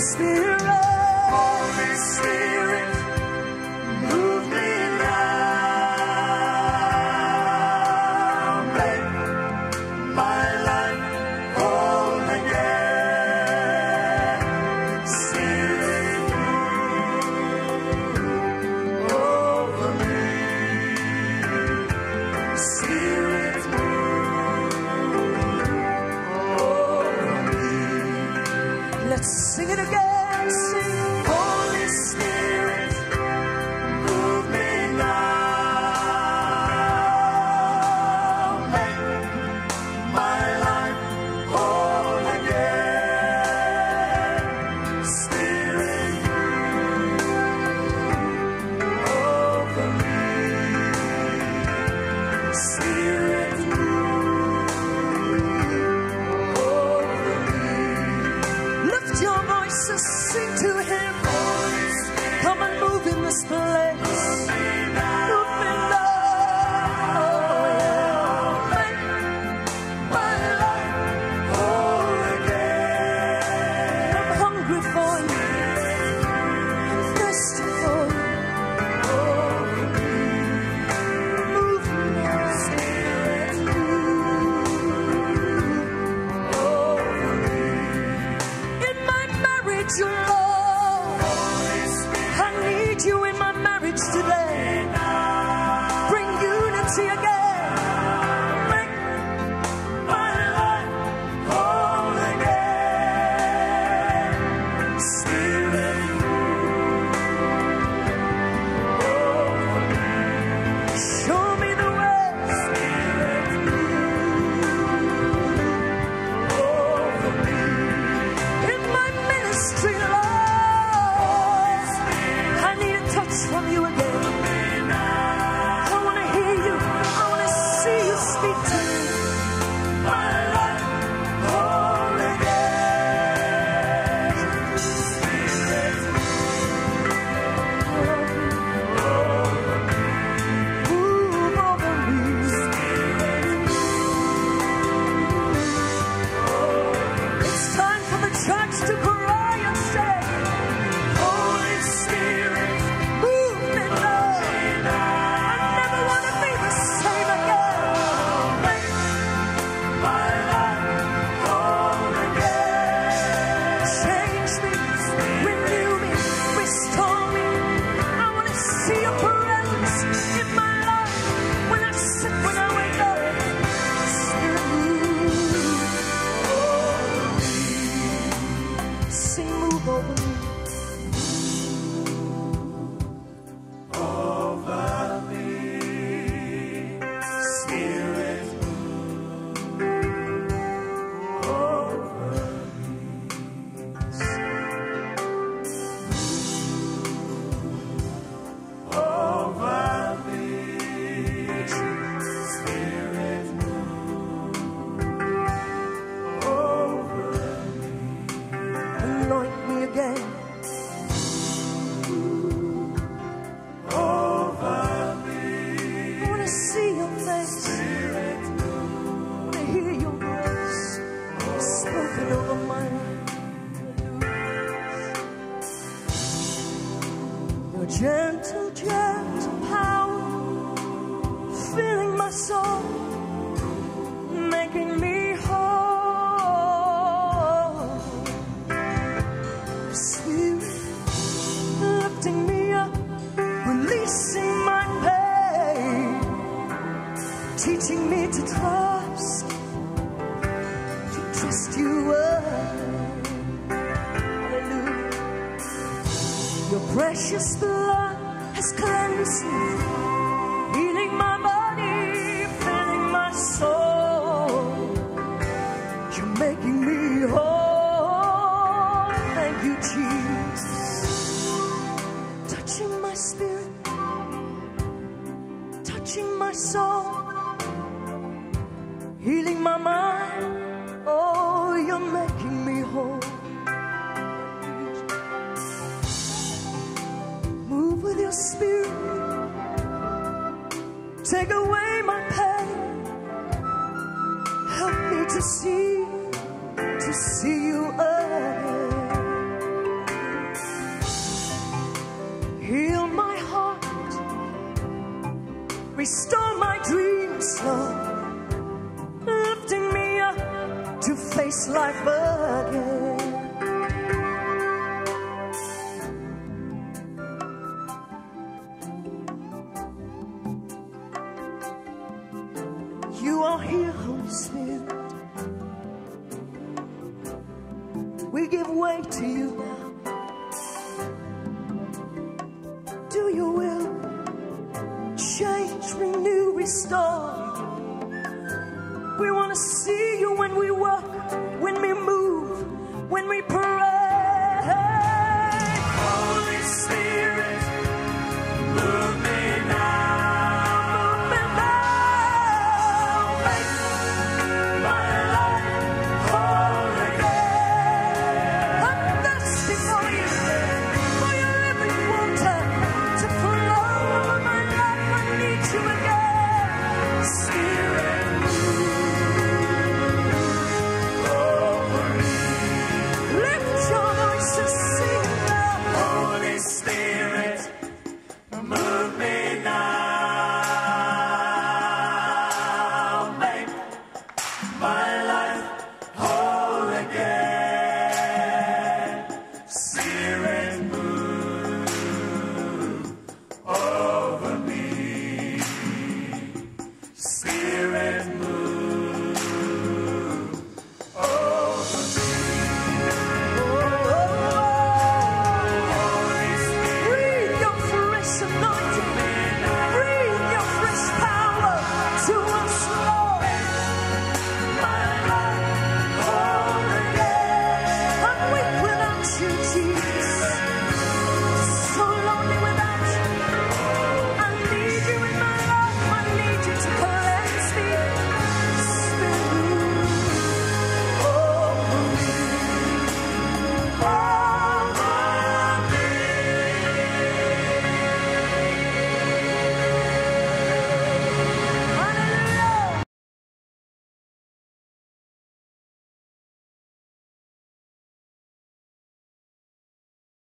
Spirit. Holy Spirit, Gentle, gentle power filling my soul, making me whole. Spirit lifting me up, releasing my pain, teaching me to trust, to trust you. Hallelujah. Your precious blood healing my body, filling my soul. You're making me whole. Thank you, Jesus. Touching my spirit, touching my soul, Help me to see, to see you again. Heal my heart. Restore my dreams, Lord. Lifting me up to face life again. To you. Do your will. Change, renew, restore. We want to see you when we walk, when we move, when we pray. Oh.